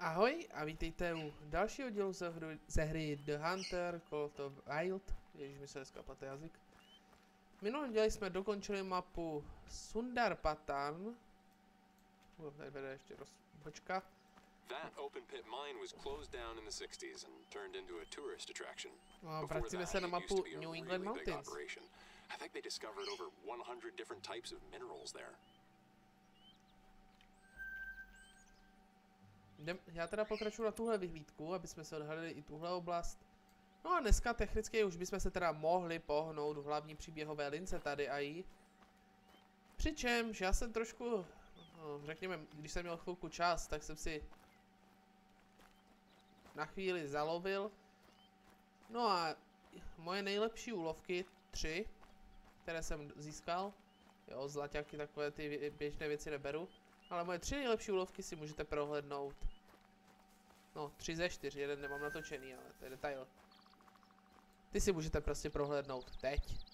Ahoj a vítejte u dalšího dílu ze, hry, ze hry The Hunter Call of the Wild. Ježíš mi se dneska plete jazyk. V minulém díle jsme dokončili mapu Sundar Patan. Uh, tady vede ještě rozbočka. That open pit mine was closed down in the 60s and turned into a tourist attraction. No vracíme se na mapu New England Mountains. I think they discovered over 100 different types of minerals there. Jdem, já teda pokračuju na tuhle vyhlídku, aby jsme se odhalili i tuhle oblast. No a dneska technicky už bychom se teda mohli pohnout v hlavní příběhové lince tady a jí. Přičemž já jsem trošku, no, řekněme, když jsem měl chvilku čas, tak jsem si na chvíli zalovil. No a moje nejlepší úlovky, tři, které jsem získal, jo, zlaťáky takové ty běžné věci neberu, ale moje tři nejlepší úlovky si můžete prohlédnout. No, tři ze čtyř, jeden nemám natočený, ale to je detail. Ty si můžete prostě prohlédnout teď.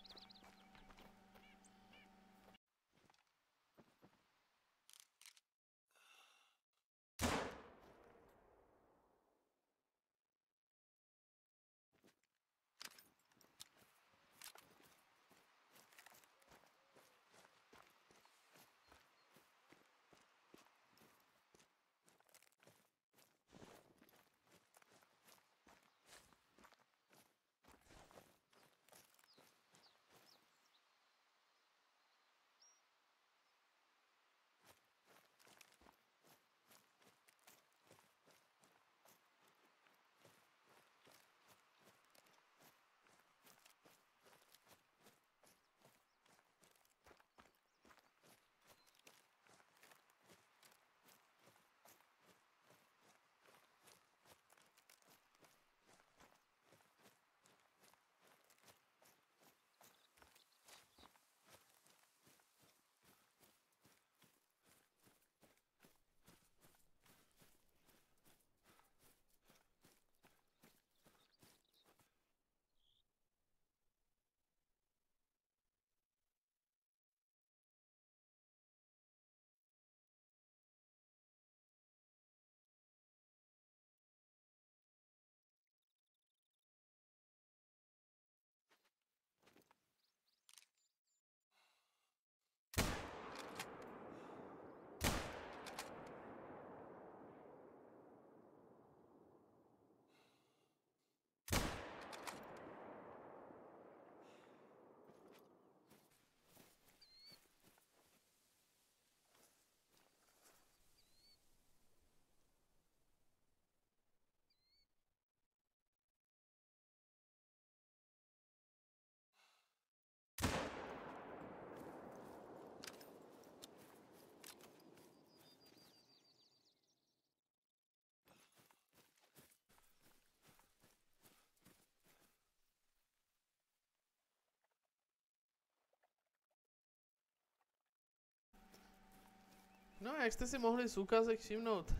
No jak jste si mohli z úkazek všimnout,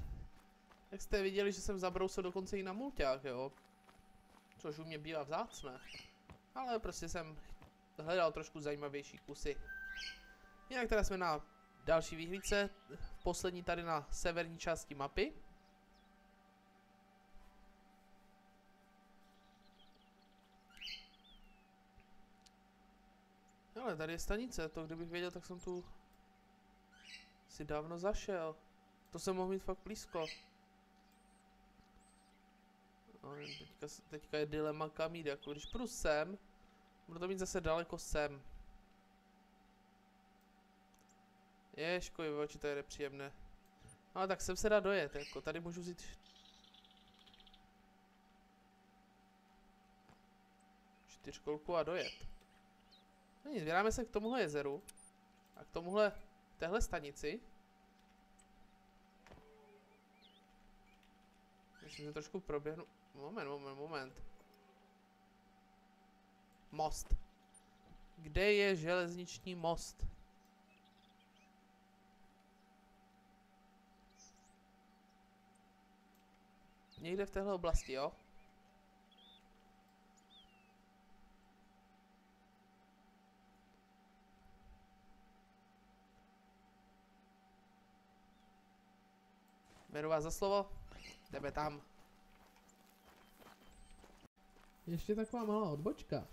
jak jste viděli, že jsem zabrousil dokonce i na mulťák, jo. Což u mě bývá vzácné. Ale prostě jsem hledal trošku zajímavější kusy. Jinak teda jsme na další výhlídce, poslední tady na severní části mapy. Ale tady je stanice, to kdybych věděl, tak jsem tu si dávno zašel. To jsem mohl mít fakt blízko. No, teďka, teďka je dilema kam jít, jako když půjdu sem, budu to mít zase daleko sem. Je oči, to je nepříjemné. No, tak sem se dá dojet, jako tady můžu vzít... Čtyřkolku a dojet. No nic, se k tomuhle jezeru. A k tomuhle, téhle stanici. Myslím, že trošku proběhnu. Moment, moment, moment. Most. Kde je železniční most? Někde v téhle oblasti, jo? Beru vás za slovo. Jdeme tam. Ještě taková malá odbočka.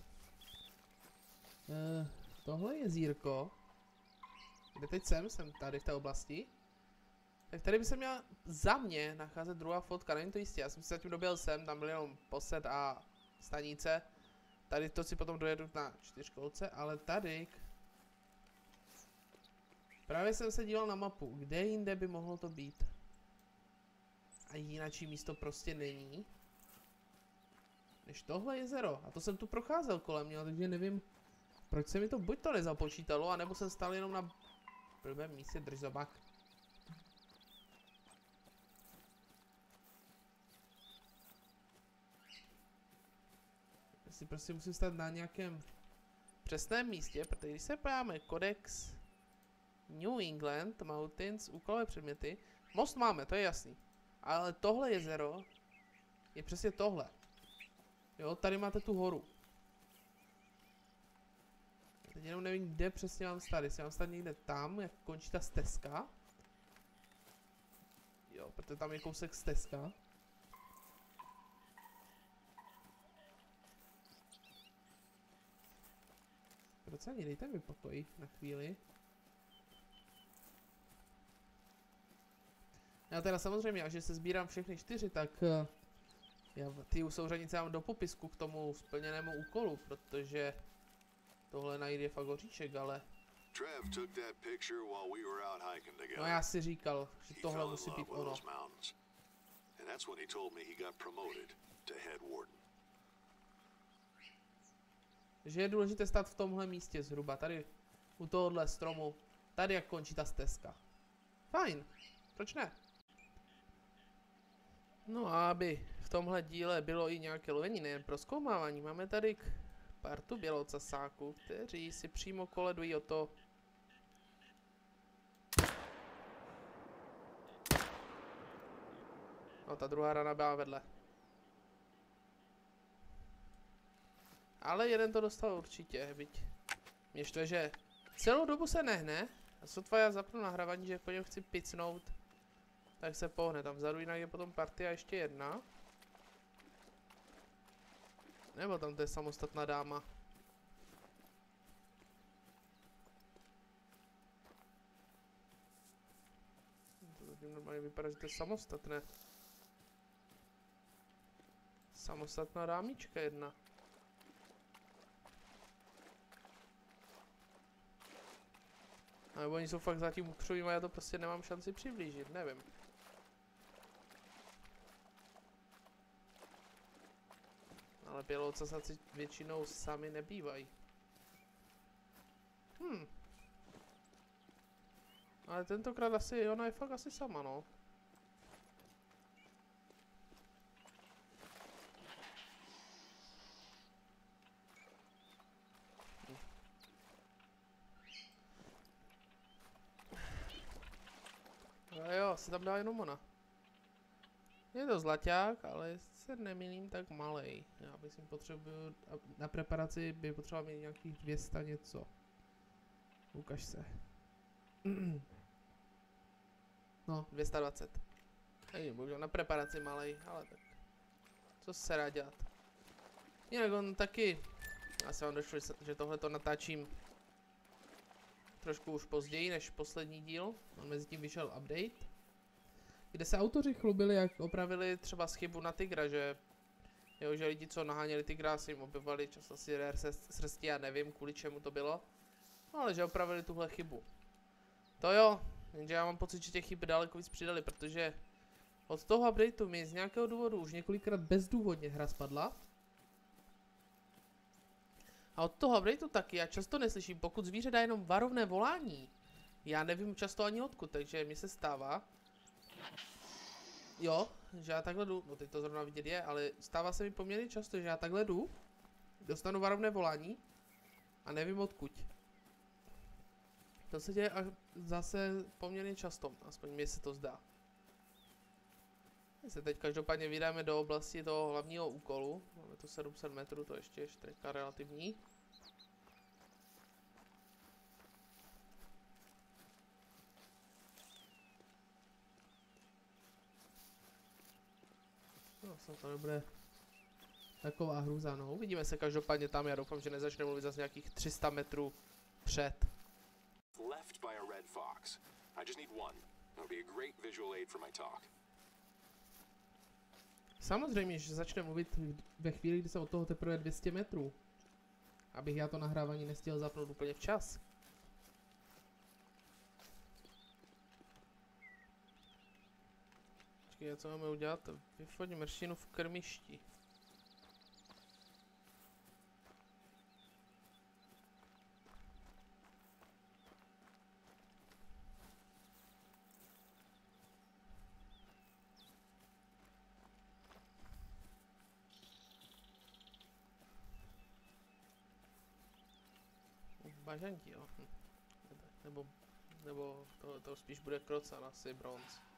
Eh, tohle je zírko. Kde teď jsem? Jsem tady v té oblasti. Tak tady by se měla za mě nacházet druhá fotka, není to jistě. Já jsem si zatím doběl sem, tam byl jenom posed a stanice. Tady to si potom dojedu na čtyřkolce, ale tady... Právě jsem se díval na mapu, kde jinde by mohlo to být. A jináčí místo prostě není. Než tohle jezero. A to jsem tu procházel kolem něho, takže nevím, proč se mi to buď to nezapočítalo, anebo jsem stál jenom na blbém místě držzobák. si prostě musím stát na nějakém přesném místě, protože když se pojáme Codex New England Mountains, úkolové předměty, most máme, to je jasný. Ale tohle jezero je přesně tohle. Jo, tady máte tu horu. Teď jenom nevím, kde přesně mám stát. Jestli mám stát někde tam, jak končí ta stezka. Jo, protože tam je kousek stezka. Procení, dejte mi pokoj na chvíli. Já teda samozřejmě, až se sbírám všechny čtyři, tak uh, já ty souřadnice mám do popisku k tomu splněnému úkolu, protože tohle najít je fakt oříček, ale no já si říkal, že tohle musí být ono. And that's when he told me he got promoted to head warden. Že je důležité stát v tomhle místě zhruba, tady u tohohle stromu, tady jak končí ta stezka. Fajn, proč ne? No a aby v tomhle díle bylo i nějaké lovení, nejen pro zkoumávání, máme tady k partu bělocasáků, kteří si přímo koledují o to, No, ta druhá rana byla vedle. Ale jeden to dostal určitě, byť mě štve, že celou dobu se nehne. A sotva já zapnu nahrávání, že po něm chci picnout, tak se pohne. Tam vzadu jinak je potom partia ještě jedna. Nebo tam to je samostatná dáma. To zatím normálně vypadá, že to je samostatné. Samostatná dámička jedna. A nebo oni jsou fakt za tím ukřovým a já to prostě nemám šanci přiblížit, nevím. Ale běloucasaci většinou sami nebývají. Hm. Ale tentokrát asi, ona je fakt asi sama, no. Ale jo, se tam dá jenom ona. Je to zlaťák, ale jestli se nemýlím, tak malej. Já bych si potřebuju, na preparaci by potřeboval mít nějakých 200 něco. Ukaž se. no, 220. Hej, bohužel na preparaci malej, ale tak. Co se dá dělat? Jinak on taky, asi vám došlo, že se- že tohle to natáčím trošku už později než poslední díl. On mezi tím vyšel update, kde se autoři chlubili, jak opravili třeba chybu na Tigra, že jo, že lidi, co naháněli Tigra, si jim objevovali často si rare srst- srsti, já nevím, kvůli čemu to bylo. No, ale že opravili tuhle chybu. To jo, jenže já mám pocit, že těch chyb daleko víc přidali, protože od toho updateu mi z nějakého důvodu už několikrát bezdůvodně hra spadla. A od toho updateu taky, já často neslyším, pokud zvíře dá jenom varovné volání. Já nevím často ani odkud, takže mi se stává. Jo, že já takhle jdu, no teď to zrovna vidět je, ale stává se mi poměrně často, že já takhle jdu, dostanu varovné volání a nevím odkud. To se děje až zase poměrně často, aspoň mi se to zdá. My se teď každopádně vydáme do oblasti toho hlavního úkolu. Máme tu 700 metrů, to ještě je štreka relativní. Snad to nebude taková hruza, no. Uvidíme se každopádně tam, já doufám, že nezačne mluvit zase nějakých 300 metrů před. Left by a red fox. I just need one. Be a great visual aid for my talk. Samozřejmě, že začne mluvit ve chvíli, kdy se od toho teprve 200 metrů. Abych já to nahrávání nestihl zapnout úplně včas. Počkej, co máme udělat? Vyfotím mrštinu v krmišti. Bažanti, jo. Nebo, nebo to, to spíš bude krocan, asi bronz.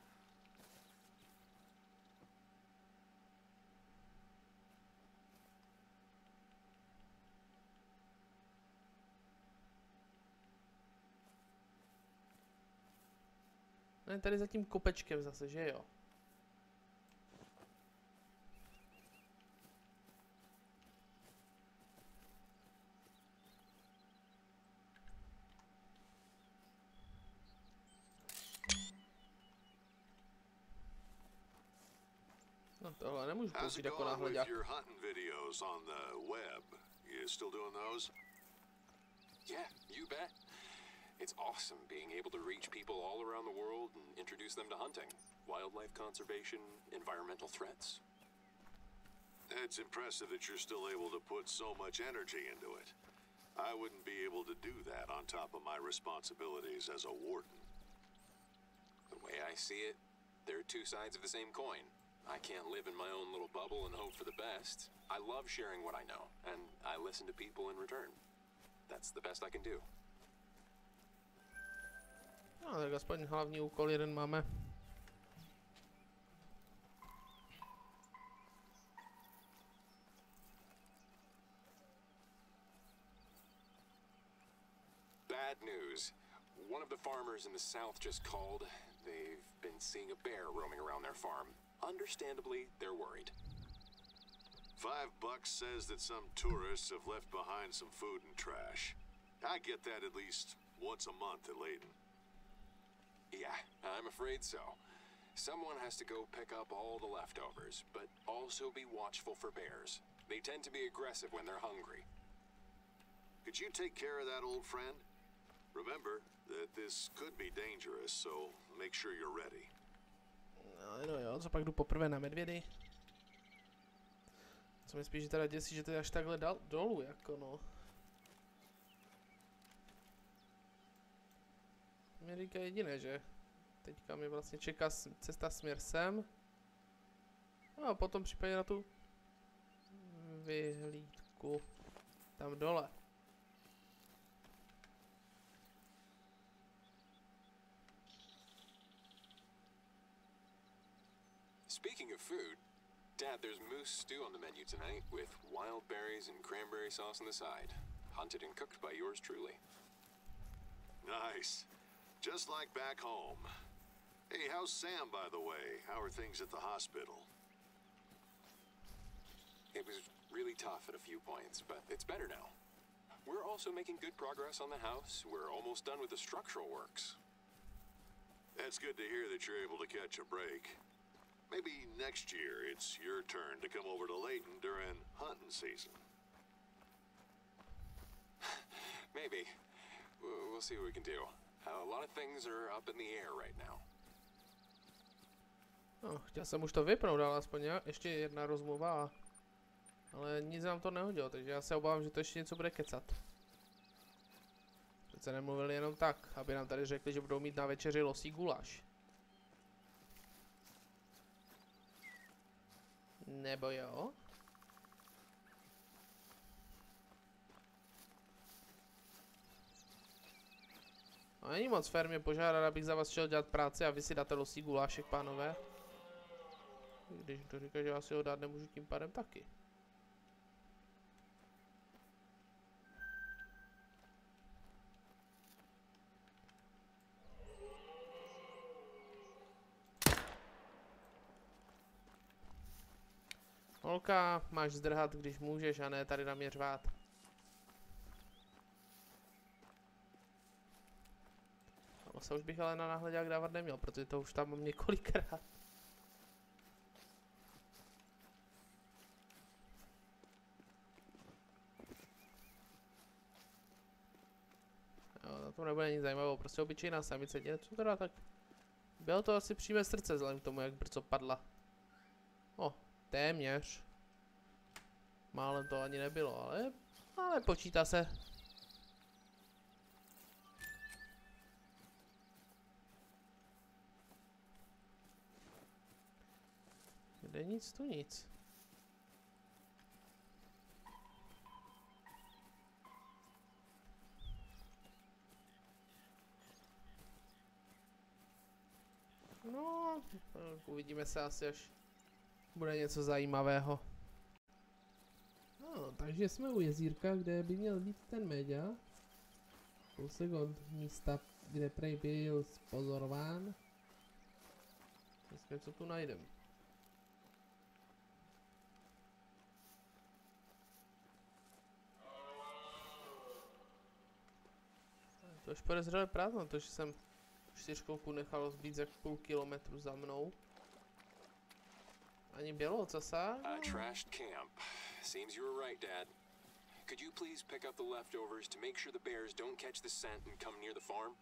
Ne, tady za tím kopečkem zase, že jo? No tohle nemůžu použít jako náhledák. You still doing those? Yeah. It's awesome being able to reach people all around the world and introduce them to hunting, wildlife conservation, environmental threats. It's impressive that you're still able to put so much energy into it. I wouldn't be able to do that on top of my responsibilities as a warden. The way I see it, they're two sides of the same coin. I can't live in my own little bubble and hope for the best. I love sharing what I know, and I listen to people in return. That's the best I can do. No tak aspoň hlavní úkol jeden máme. Bad news. One of the farmers in the south just called. They've been seeing a bear roaming around their farm. Understandably, they're worried. Five bucks says that some tourists have left behind some food and trash. I get that at least once a month at Layton. Yeah, I'm afraid so. Someone has to go pick up all the leftovers, but also be watchful for bears. They tend to be aggressive when they're hungry. Could you take care of that old friend? Remember that this could be dangerous, so make sure you're ready. No, jo, co pak jdu poprvé na medvědy? Co mi spíš teda děsí, že to je až takhle dal, dolů, jako no. Mi říká jediné, že teďka mi vlastně čeká cesta směr sem. No a potom případně na tu vyhlídku tam dole. Speaking of food, Dad, there's moose stew on the menu tonight with wild berries and cranberry sauce on the side. Hunted and cooked by yours truly. Nice. Just like back home. Hey, how's Sam, by the way? How are things at the hospital? It was really tough at a few points, but it's better now. We're also making good progress on the house. We're almost done with the structural works. That's good to hear that you're able to catch a break. Maybe next year it's your turn to come over to Layton during hunting season. Maybe. We'll see what we can do. No, chtěl jsem už to vypnout, ale aspoň ještě jedna rozmluva. Ale nic nám to nehodilo, takže já se obávám, že to ještě něco bude kecat. Přece nemluvili jenom tak, aby nám tady řekli, že budou mít na večeři losí guláš. Nebo jo? No, není moc fér mě požádat, abych za vás šel dělat práci a vy si dáte losí gulášek, pánové. Když to říká, že já si ho dát nemůžu tím pádem taky. Holka, máš zdrhat, když můžeš, a ne tady na mě řvát. No se už bych ale na náhledák dávat neměl, protože to už tam mám několikrát. Jo, na tom nebude nic zajímavého, prostě obyčejná samice, něco teda tak. Bylo to asi přímé srdce vzhledem k tomu, jak brzo padla. O, téměř. Málem to ani nebylo, ale, ale počítá se. Kde nic, tu nic. No, uvidíme se asi, až bude něco zajímavého. No, takže jsme u jezírka, kde by měl být ten média. Kousek od místa, kde prej byl spozorován. Dneska co tu najdem. To už podezřelé prázdno, to, že jsem čtyřkolku nechal víc jak půl kilometru za mnou. Ani bělo, co sa? A trashed camp. Seems you were right, Dad. Could you please pick up the leftovers to make sure the bears don't catch the scent and come near the farm?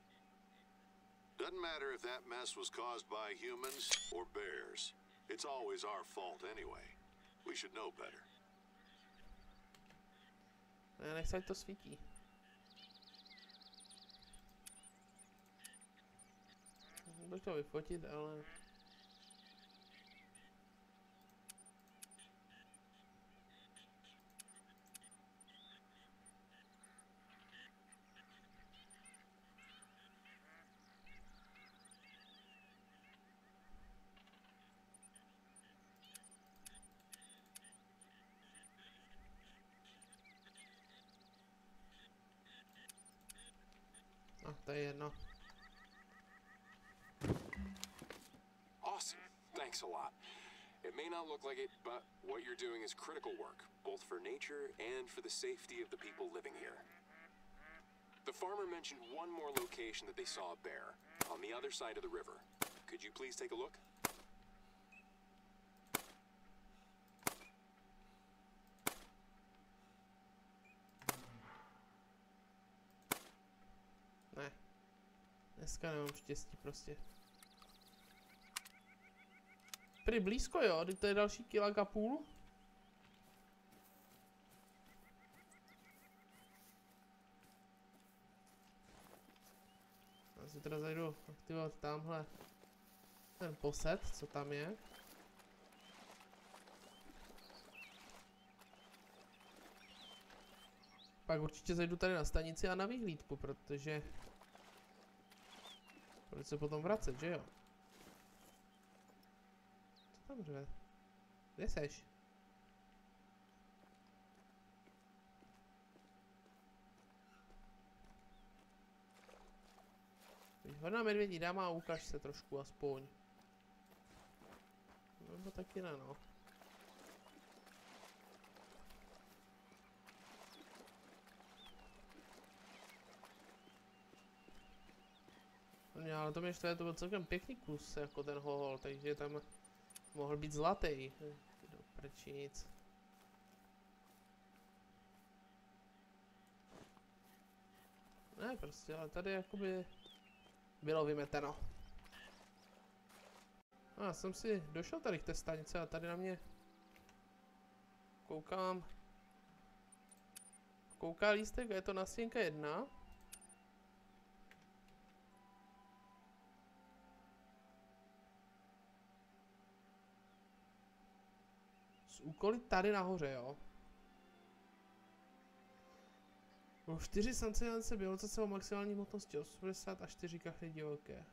Doesn't matter if that mess was caused by humans or bears. It's always our fault anyway. We should know better. Ne, nechci, ať to svítí. Budu to vyfotit, ale... A to je jedno. Thanks a lot. It may not look like it, but what you're doing is critical work, both for nature and for the safety of the people living here. The farmer mentioned one more location that they saw a bear, on the other side of the river. Could you please take a look? Ne. Dneska nemám štěstí prostě. Prý blízko jo, teď to je další kilak a půl. Já si teda zajdu aktivovat tamhle ten posed, co tam je. Pak určitě zajdu tady na stanici a na vyhlídku, protože... Proč se potom vracet, že jo? Řve? Kde seš? Hodná medvědí dáma, ukaž se trošku aspoň. Nebo taky ne, no. No, ale to mě štve, to byl celkem pěkný kus, jako ten hohol, takže tam mohl být zlatý. Do prčíc. Ne, prostě, ale tady jakoby bylo vymeteno. A já jsem si došel tady k té stanice a tady na mě koukám. Kouká lístek a je to nastěnka jedna. Z úkoly tady nahoře, jo. O 4 sankcionace běloce o maximální hmotnosti 80 a 4 kachly divoké.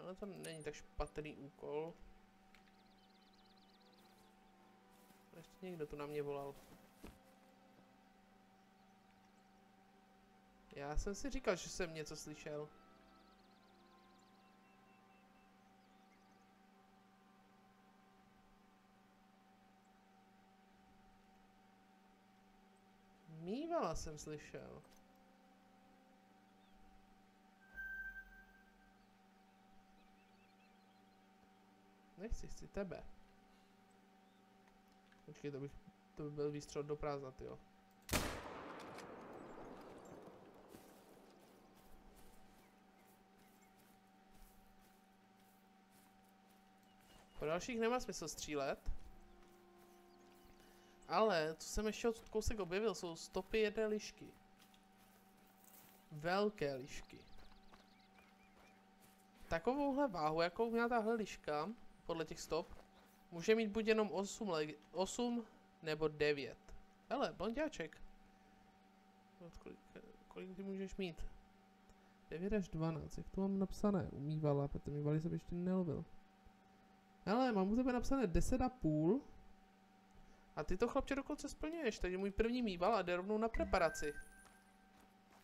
Ale to není tak špatný úkol. Ještě někdo tu na mě volal. Já jsem si říkal, že jsem něco slyšel. Hlas jsem slyšel. Nechci, chci tebe. Počkej, to, bych, to by byl výstřel do prázdna, jo. Po dalších nemá smysl střílet. Ale, co jsem ještě od kousek objevil, jsou stopy jedné lišky. Velké lišky. Takovouhle váhu, jakou měla tahle liška, podle těch stop, může mít buď jenom 8, leg 8 nebo 9. Hele, blonděček. Kolik, kolik ty můžeš mít? 9 až 12, jak to mám napsané? Umývala, protože umývali jsem ještě nelovil. Hele, mám u tebe napsané 10 a půl. A ty to chlapče dokonce splňuješ, takže můj první mýval a jde rovnou na preparaci.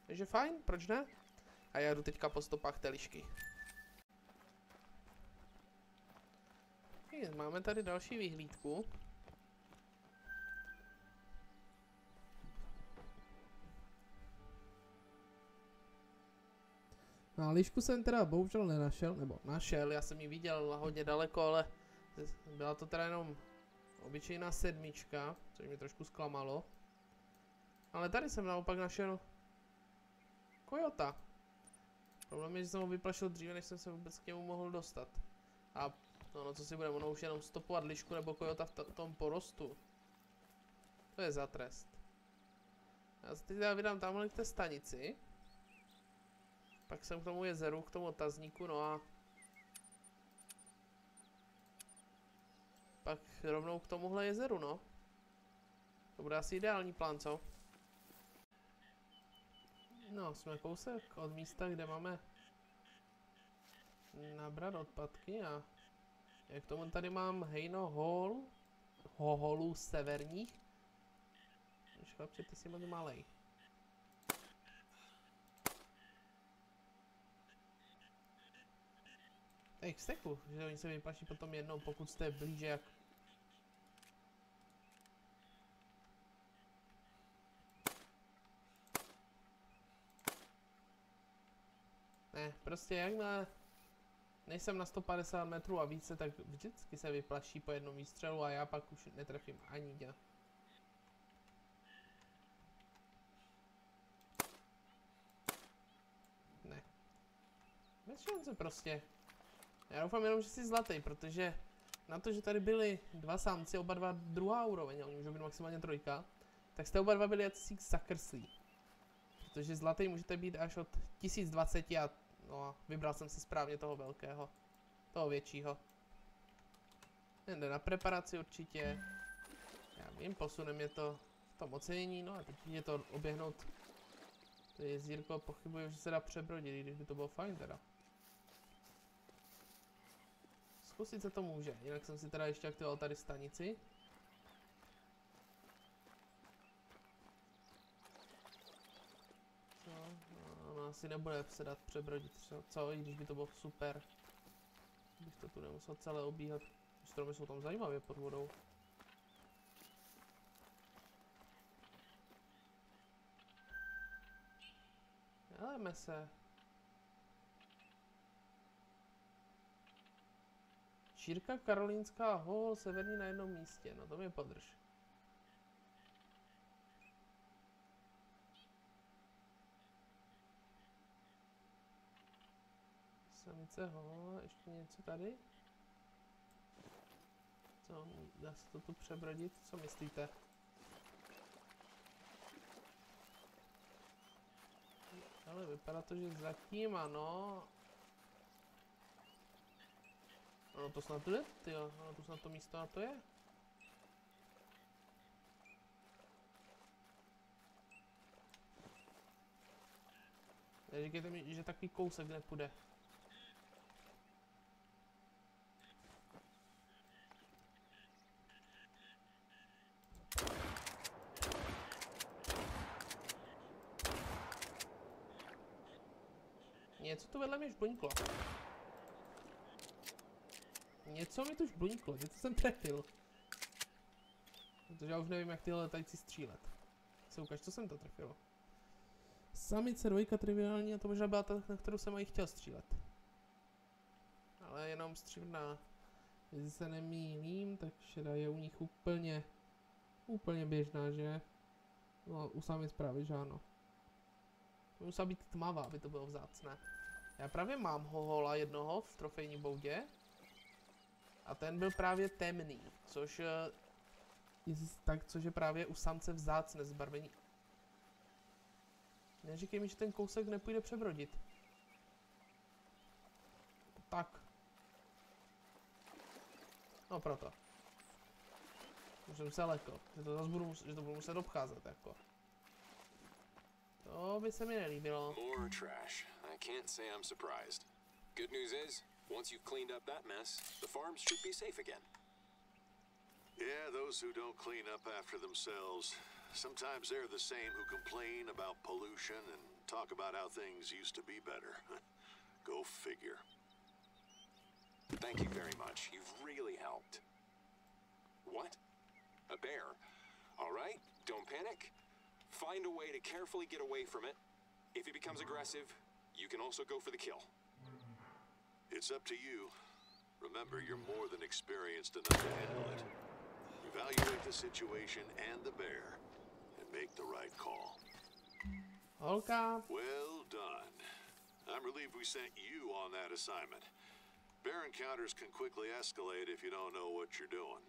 Takže fajn, proč ne? A já jdu teďka po stopách té lišky. Máme tady další vyhlídku. Na lišku jsem teda bohužel nenašel, nebo našel, já jsem ji viděl hodně daleko, ale byla to teda jenom obyčejná sedmička, což mě trošku zklamalo. Ale tady jsem naopak našel Kojota. Problém je, že jsem ho vyplašil dříve, než jsem se vůbec k němu mohl dostat. A no, no co si bude, ono už jenom stopovat lišku nebo kojota v tom porostu. To je za trest. Já se teď vydám tamhle k té stanici. Pak jsem k tomu jezeru, k tomu otazníku, no a pak rovnou k tomuhle jezeru, no. To bude asi ideální plán, co? No, jsme kousek od místa, kde máme nabrat odpadky a jak tomu tady mám hejno hol, hoholů severních. Chlapče, ty jsi moc malej. Ej, steku, že oni se vyplaší potom jednou, pokud jste blíže jak... Ne, prostě jakmile nejsem na 150 metrů a více, tak vždycky se vyplaší po jednom výstřelu a já pak už netrefím ani dě. Ne. Bez šance prostě. Já doufám jenom, že jsi zlatý, protože na to, že tady byli dva samci, oba dva druhá úroveň, oni můžou být maximálně trojka, tak jste oba dva byli jací zakrslí. Protože zlatý můžete být až od 1020 a no, vybral jsem si správně toho velkého, toho většího. Jde na preparaci určitě. Já vím, posunem je to v tom ocenění, no a teď je to oběhnout to jezdírko, pochybuji, že se dá přebrodit, když by to bylo fajn teda. Zkusit se to může, jinak jsem si teda ještě aktivoval tady stanici. Co? No, no asi nebude se dát přebrodit, co? I když by to bylo super. Bych to tu nemusel celé obíhat. Stromy jsou tam zajímavě pod vodou. Heleme se. Šírka Karolínská hol, severní na jednom místě, no to mě podrž. Samice hol, ještě něco tady? Co, dá se to tu přebrodit? Co myslíte? Ale vypadá to, že zatím ano, Ono to snad jde, jo. Ono to snad to místo na to je. Neříkejte mi, že takový kousek nepůjde. Něco tu vedle mě žbuňklo. Něco mi tu už něco jsem trefil. Protože já už nevím, jak tyhle letající střílet. Se ukáž, co jsem to trefil. Samice dvojka triviální a to možná byla ta, na kterou jsem i chtěl střílet. Ale jenom střílna. Jestli se nemýlím, tak šeda je u nich úplně, úplně běžná, že? No, u samic právě, že ano. To musela být tmavá, aby to bylo vzácné. Já právě mám hohola jednoho v trofejní boudě. A ten byl právě temný, což eh, je tak, což je právě u samce vzácné zbarvení. Neříkej mi, že ten kousek nepůjde přebrodit. Tak. No proto. Už jsem se lekl, že to zase budu, že to budu muset obcházet jako. To by se mi nelíbilo. Good news is, once you've cleaned up that mess, the farms should be safe again. Yeah, those who don't clean up after themselves, sometimes they're the same who complain about pollution and talk about how things used to be better. Go figure. Thank you very much. You've really helped. What? A bear? All right, don't panic. Find a way to carefully get away from it. If it becomes aggressive, you can also go for the kill. It's up to you. Remember, you're more than experienced enough to handle it. Evaluate the situation and the bear, and make the right call. Holka, Well done. I'm relieved we sent you on that assignment. Bear encounters can quickly escalate if you don't know what you're doing.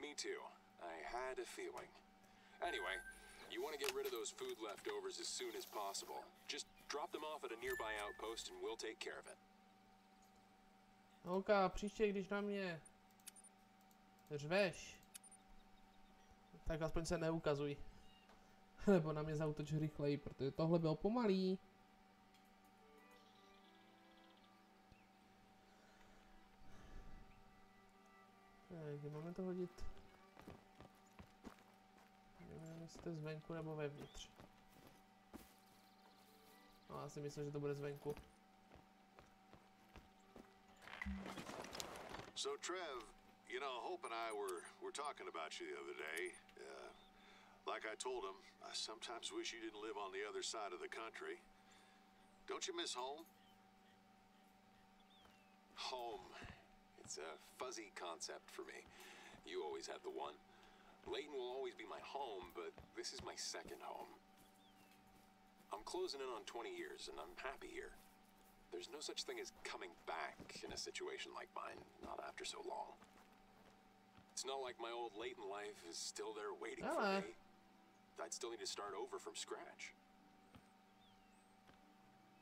Me too. I had a feeling. Anyway, you want to get rid of those food leftovers as soon as possible. Just drop them off at a nearby outpost and we'll take care of it. Holka, příště, když na mě řveš, tak aspoň se neukazuj. Nebo na mě zautoč rychleji, protože tohle bylo pomalý. Kde máme to hodit? Nevím, jestli to je zvenku nebo vevnitř. No, já si myslím, že to bude zvenku. So, Trev, you know, Hope and I were, were talking about you the other day. Uh, like I told him, I sometimes wish you didn't live on the other side of the country. Don't you miss home? Home. It's a fuzzy concept for me. You always have the one. Layton will always be my home, but this is my second home. I'm closing in on 20 years, and I'm happy here. There's no such thing as coming back in a situation like mine, not after so long. It's not like my old Layton life is still there waiting for Ah. me. I'd still need to start over from scratch.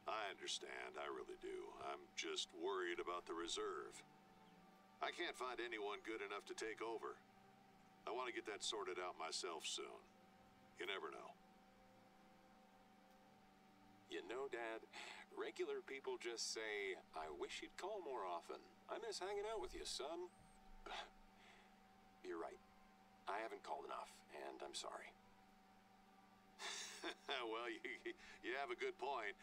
I understand, I really do. I'm just worried about the reserve. I can't find anyone good enough to take over. I want to get that sorted out myself soon. You never know. You know, Dad, regular people just say, I wish you'd call more often. I miss hanging out with you, son. You're right. I haven't called enough, and I'm sorry. well, you, you have a good point.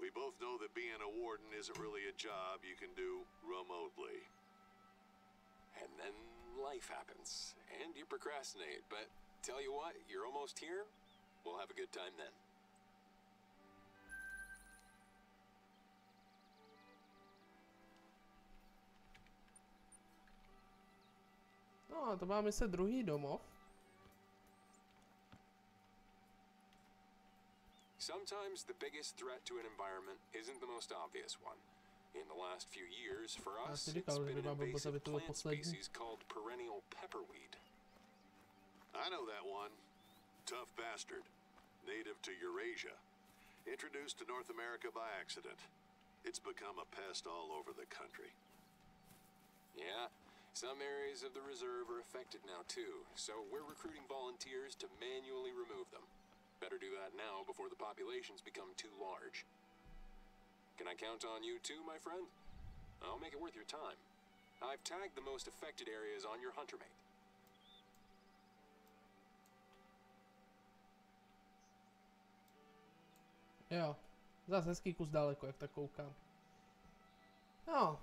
We both know that being a warden isn't really a job you can do remotely. And then life happens, and you procrastinate, but tell you what, you're almost here. We'll have a good time then. No a to máme se druhý domov. Sometimes the biggest threat to an environment isn't the most obvious one. In the last few years, for us, si it's říkal, že been by an byla blbost, aby invasive plant species called perennial pepperweed. I know that one. Tough bastard. Native to Eurasia. Introduced to North America by accident. It's become a pest all over the country. Yeah, some areas of the reserve are affected now too, so we're recruiting volunteers to manually remove them. Better do that now before the populations become too large. Can I count on you too, my friend? I'll make it worth your time. I've tagged the most affected areas on your hunter mate. Jo, zase hezký kus daleko, jak tak koukám. No.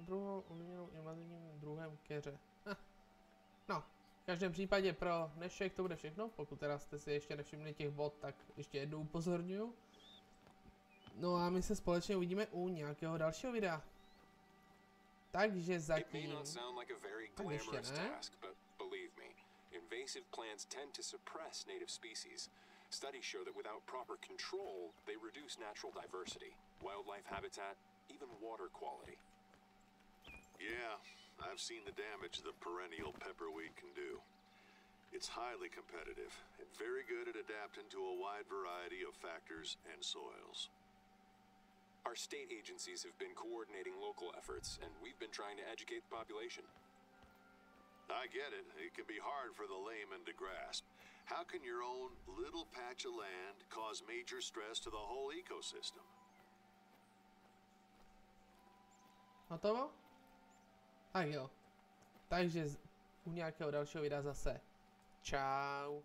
Druhou umělou invazivním druhem keře. každém případě pro dnešek to bude všechno, pokud teda jste si ještě nevšimli těch bod, tak ještě jednou upozorňuju. No a my se společně uvidíme u nějakého dalšího videa. Takže zatím... Tak ještě ne. invasive plants tend to suppress native species. Studies show that without proper control, they reduce natural diversity, wildlife habitat, even water quality. Yeah, I've seen the damage the perennial pepperweed can do. It's highly competitive and very good at adapting to a wide variety of factors and soils. Our state agencies have been coordinating local efforts, and we've been trying to educate the population. I get it. It can be hard for the layman to grasp. How can your own little patch of land cause major stress to the whole ecosystem? Hotovo? Tak jo. Takže u nějakého dalšího videa zase. Čau.